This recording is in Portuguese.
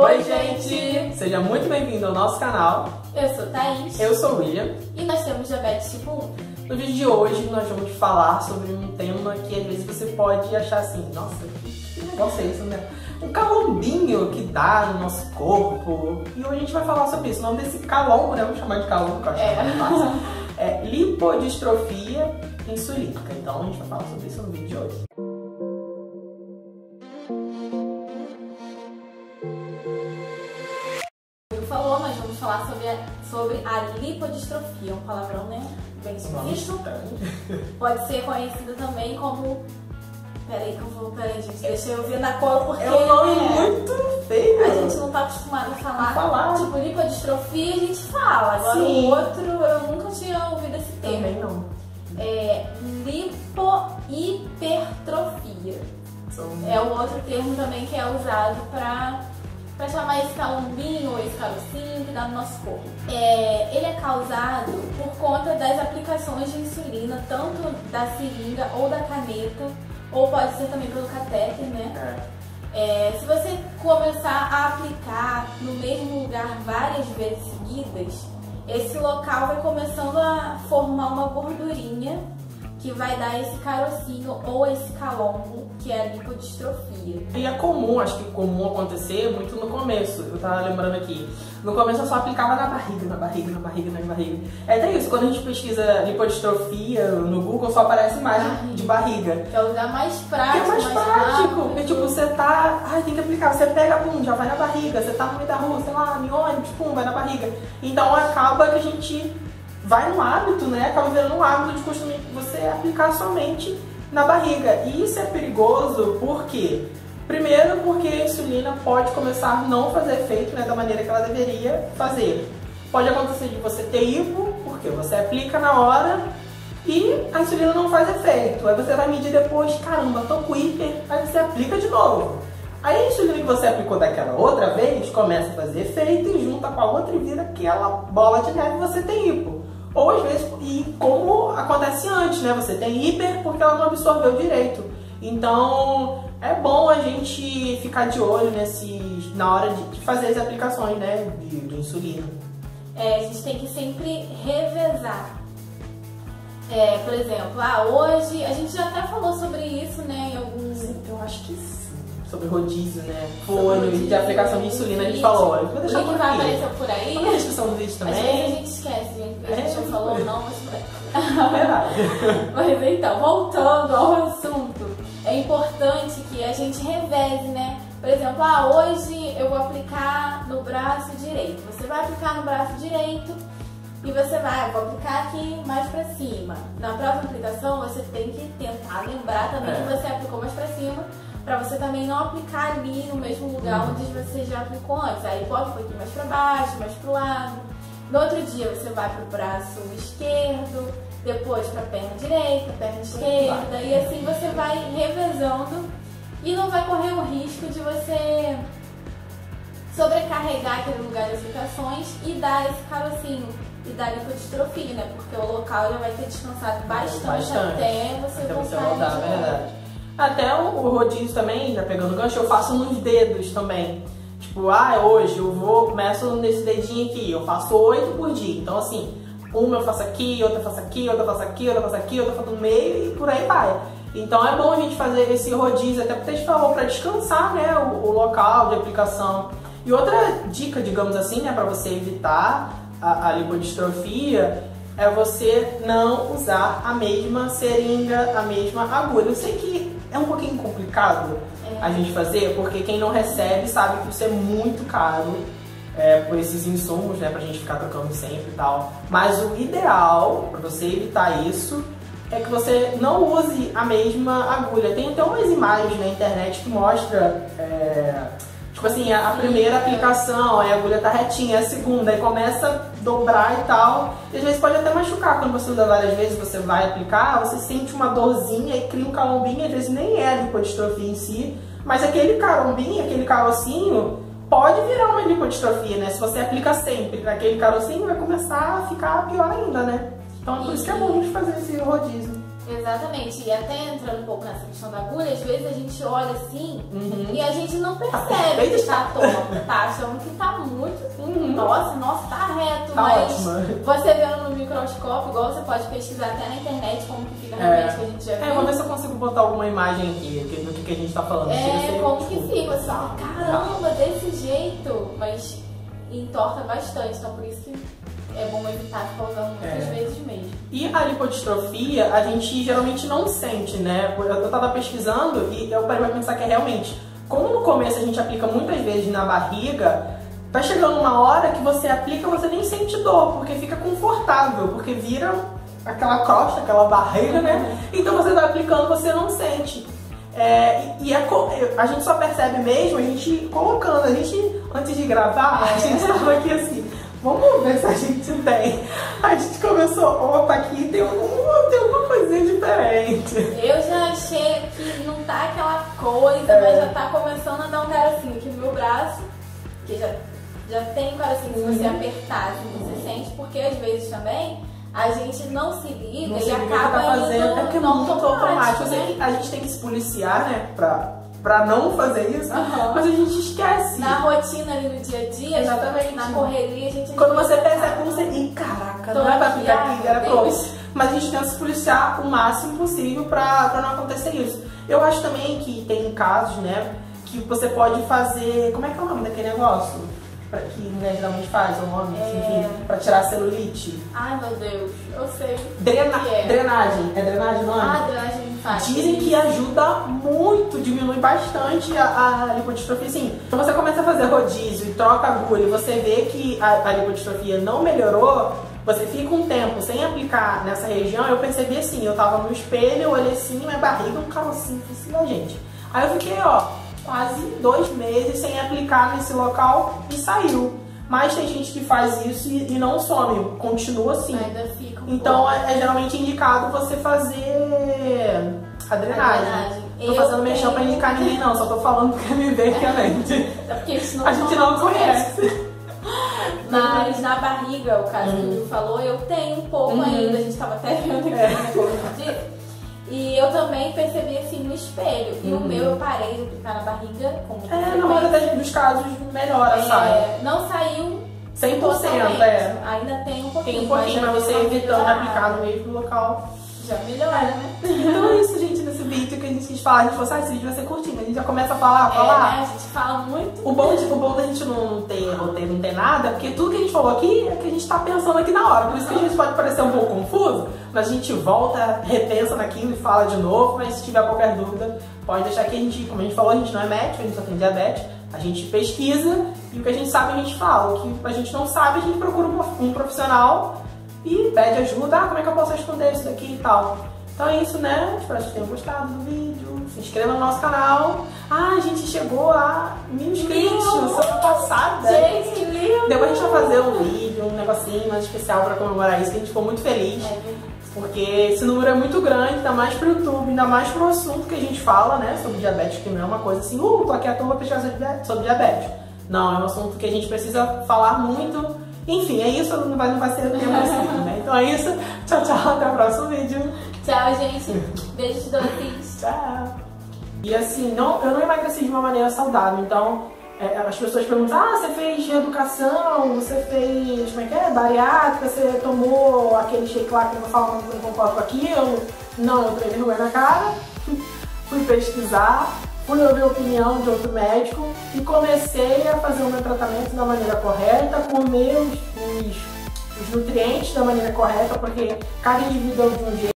Oi, gente! Seja muito bem-vindo ao nosso canal. Eu sou Thaís. Eu sou o William. E nós temos diabetes tipo 1. No vídeo de hoje, nós vamos falar sobre um tema que às vezes você pode achar assim, nossa, que negócio é isso, né? Um calombinho que dá no nosso corpo. E hoje a gente vai falar sobre isso. O nome desse calombo, né? Vamos chamar de calombo, que eu acho é. mais fácil. É lipodistrofia insulínica. Então a gente vai falar sobre isso no vídeo de hoje. Vamos falar sobre a, sobre a lipodistrofia, um palavrão, né? Bem esquisito. Pode ser conhecido também como. Peraí que eu vou. Peraí, gente, deixa eu ver na cola porque. É um nome muito feio. A gente não tá acostumado a falar. falar. Tipo, lipodistrofia a gente fala. Agora Sim. o outro eu nunca tinha ouvido esse termo. Também não. É lipohipertrofia. É o outro termo também que é usado para para chamar esse calombinho ou esse carocinho que dá no nosso corpo. É, ele é causado por conta das aplicações de insulina, tanto da seringa ou da caneta, ou pode ser também pelo catéter, né? É. É, se você começar a aplicar no mesmo lugar várias vezes seguidas, esse local vai começando a formar uma gordurinha que vai dar esse carocinho ou esse calombo, que é a lipodistrofia. E é comum, acho que comum acontecer muito no começo. Eu tava lembrando aqui. No começo eu só aplicava na barriga, na barriga, na barriga, na barriga. É até isso, quando a gente pesquisa lipodistrofia no Google, só aparece imagem de barriga. Que é o lugar mais prático. Que é mais, mais prático. Porque tipo, você tá. Ai, tem que aplicar. Você pega, pum, já vai na barriga. Você tá no meio da rua, sei lá, em ônibus, pum, vai na barriga. Então acaba que a gente vai no hábito, né? Acaba virando um hábito de costume você aplicar somente na barriga. E isso é perigoso porque, primeiro, porque a insulina pode começar a não fazer efeito né, da maneira que ela deveria fazer. Pode acontecer de você ter hipo, porque você aplica na hora e a insulina não faz efeito. Aí você vai medir depois, caramba, tô com hiper, aí você aplica de novo. Aí a insulina que você aplicou daquela outra vez começa a fazer efeito e junta com a outra e vira aquela bola de neve e você tem hipo. Ou às vezes, e como acontece antes, né? Você tem hiper porque ela não absorveu direito. Então, é bom a gente ficar de olho nesses, na hora de, fazer as aplicações, né? De, de insulina. É, a gente tem que sempre revezar. É, por exemplo, ah, hoje a gente já até falou sobre isso, né? Em alguns. Eu acho que sim sobre rodízio, né? Fone de aplicação de insulina, a gente falou, olha, vou deixar por aqui. aparecer por aí. Na descrição do vídeo também. Às vezes a gente esquece, gente. A gente não é. falou não, mas por aí. Verdade. mas então, voltando ao assunto, é importante que a gente reveze, né? Por exemplo, ah, hoje eu vou aplicar no braço direito. Você vai aplicar no braço direito e você vai, vou aplicar aqui mais pra cima. Na próxima aplicação, você tem que tentar lembrar também é. que você aplicou mais para você também não aplicar ali no mesmo lugar onde você já aplicou antes. Aí bota um pouquinho mais para baixo, mais para o lado. No outro dia você vai para o braço esquerdo, depois para a perna direita, perna esquerda, e assim você vai revezando e não vai correr o risco de você sobrecarregar aquele lugar de aplicações e dar esse carocinho e dar lipodistrofia, né? Porque o local já vai ter descansado bastante, bastante. até você até voltar. Você voltar, verdade. Até o rodízio também, já pegando gancho, eu faço nos dedos também. Tipo, ah, hoje eu vou, começo nesse dedinho aqui, eu faço oito por dia. Então, assim, uma eu faço aqui, outra eu faço aqui, outra eu faço aqui, outra eu faço aqui, outra eu faço no meio e por aí vai. Então é bom a gente fazer esse rodízio, até porque a gente falou para descansar, né, o, o, local de aplicação. E outra dica, digamos assim, né, para você evitar a, a lipodistrofia é você não usar a mesma seringa, a mesma agulha. Eu sei que é um pouquinho complicado é. a gente fazer, porque quem não recebe sabe que isso é muito caro é, por esses insumos, né, pra gente ficar trocando sempre e tal. Mas o ideal, para você evitar isso, é que você não use a mesma agulha. Tem até umas imagens na internet que mostra é, Tipo assim, a, primeira aplicação, aí a agulha tá retinha, a segunda, aí começa a dobrar e tal. E às vezes pode até machucar. Quando você usa várias vezes, você vai aplicar, você sente uma dorzinha e cria um calombinho, às vezes nem é lipodistrofia em si, mas aquele calombinho, aquele carocinho, pode virar uma lipodistrofia, né? Se você aplica sempre naquele carocinho, vai começar a ficar pior ainda, né? Então é por isso que é bom a gente fazer esse rodízio. Exatamente, e até entrando um pouco nessa questão da agulha, às vezes a gente olha assim Uhum. e a gente não percebe perfeito. que tá torto, tá achando que tá muito, Uhum. nossa, nossa, tá reto, Tá mas ótima. você vendo no microscópio, igual você pode pesquisar até na internet como que fica realmente, que a gente já É, viu. vou ver se eu consigo botar alguma imagem aqui do que, que a gente tá falando. É, como que tipo, fica, você fala, bizarro. caramba, desse jeito, mas entorta bastante, então por isso que é bom evitar usando muitas É. vezes mesmo. E a lipodistrofia, a gente geralmente não sente, né? Eu eu tava pesquisando e eu parei pra pensar que é realmente, como no começo a gente aplica muitas vezes na barriga, vai chegando uma hora que você aplica você nem sente dor, porque fica confortável, porque vira aquela crosta, aquela barreira, né? Então você vai aplicando, você não sente. É, e e é co- a gente só percebe mesmo a gente colocando. A gente, antes de gravar, a gente tava aqui assim, vamos ver se a gente tem. A gente começou, opa, aqui tem, um, tem uma coisinha diferente. Eu já achei que não tá aquela coisa, É. mas já tá começando a dar um caracinho aqui no meu braço, que já, já tem um caracinho se você apertar, assim, você sente, porque às vezes também a gente não se liga Não e que acaba tá fazendo, é porque é automático. Sei né? a gente tem que se policiar, né, pra, pra não fazer isso, Aham. mas a gente esquece. Na rotina ali no dia a dia, Exatamente. na correria, a gente Quando você percebe, como você. Ih, caraca, Tô não é pra ficar ah, aqui, era Deus. pronto. Mas a gente tenta se policiar o máximo possível pra, pra não acontecer isso. Eu acho também que tem casos, né, que você pode fazer. Como é que é o nome daquele negócio? Pra, que mulher geralmente faz, o nome, É. enfim, pra tirar celulite. Ai meu Deus, eu sei. Drena é. Drenagem. É drenagem o nome? Ah, drenagem linfática. Dizem que ajuda muito, diminui bastante a, a lipodistrofia. Sim, quando você começa a fazer rodízio e troca agulha e você vê que a, a lipodistrofia não melhorou, você fica um tempo sem aplicar nessa região. Eu percebi assim, eu tava no espelho, eu olhei assim, minha barriga, um carocinho, falei assim, ó, gente. Aí eu fiquei, ó, quase dois meses sem aplicar nesse local e saiu. Mas tem gente que faz isso e, e não some, continua assim. Ainda fica um Então é, é geralmente indicado você fazer a drenagem. drenagem. Tô fazendo mexão pra indicar ninguém não, só tô falando porque me veio aqui a mente. É porque não, A gente não conhece. Mas na barriga, o caso que o falou, eu tenho um pouco Uhum. ainda. A gente tava até vendo aqui, É. né, eu disse. E eu também percebi assim no espelho. E o Uhum. meu eu parei de aplicar na barriga com É, na maioria dos casos melhora, sabe? É, não saiu 100%, totalmente. é. Ainda tem um pouquinho. Tem um pouquinho, já mas você evitando aplicar no mesmo local. Já melhora, né? Então é isso, gente, nesse vídeo que a gente quis falar. A gente falou assim, ah, esse vídeo vai ser curtinho. A gente já começa a falar, a É, falar. né? A gente fala muito. O bom, de, o bom da gente não ter roteiro, não ter nada, é porque tudo que a gente falou aqui é que a gente tá pensando aqui na hora. Por isso que a gente pode parecer um pouco confuso, mas a gente volta, repensa naquilo e fala de novo. Mas se tiver qualquer dúvida, pode deixar que a gente, como a gente falou, a gente não é médico, a gente só tem diabetes. A gente pesquisa e o que a gente sabe a gente fala. O que a gente não sabe, a gente procura um um profissional e pede ajuda. Ah, como é que eu posso responder isso daqui e tal. Então é isso, né? Espero que vocês tenham gostado do vídeo. Se inscreva no nosso canal. Ah, a gente chegou a mil inscritos semana passada. Gente, que lindo! Depois a gente vai fazer um vídeo, um negocinho mais especial pra comemorar isso, que a gente ficou muito feliz. É. Porque esse número é muito grande, ainda mais pro YouTube, ainda mais pro assunto que a gente fala, né? Sobre diabetes, que não é uma coisa assim, uh, tô aqui à toa pesquisar sobre dia- sobre diabetes. Não, é um assunto que a gente precisa falar muito. Enfim, é isso, não vai, não vai ser o tempo assim, né? Então é isso. Tchau, tchau, até o próximo vídeo. Tchau, gente. Beijos doces. Tchau. E assim, não, eu não emagreci de uma maneira saudável, então é, as pessoas perguntam, ah, você fez educação, você fez, como é que é, bariátrica, você tomou aquele shake lá que eu não falo, não concordo com aquilo. Não, eu tomei vergonha na cara, fui pesquisar, fui ouvir a opinião de outro médico e comecei a fazer o meu tratamento da maneira correta, comer os, os, os nutrientes da maneira correta, porque cada indivíduo é de um jeito.